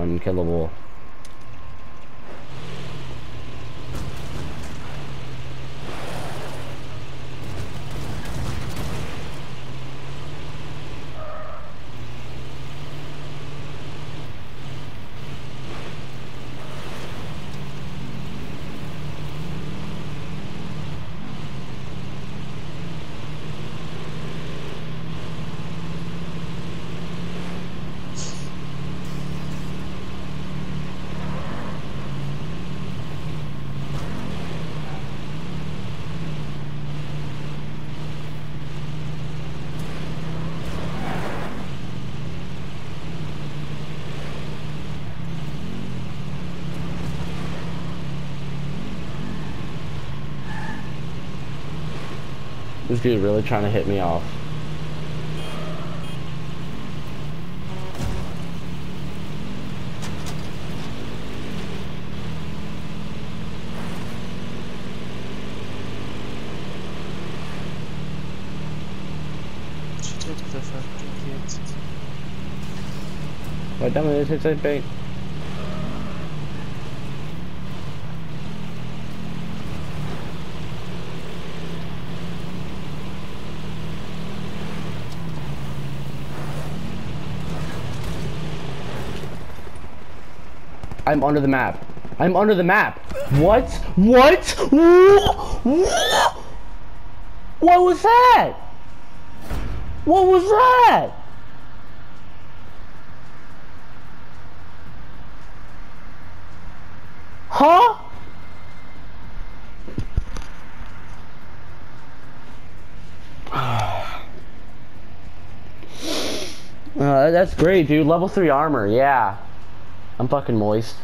unkillable This dude really trying to hit me off. Should go to the fucking. Wait, damn it, it's a bait. I'm under the map. I'm under the map. What? What? What was that? What was that? Huh? Uh, that's great, dude. Level 3 armor, yeah. I'm fucking moist.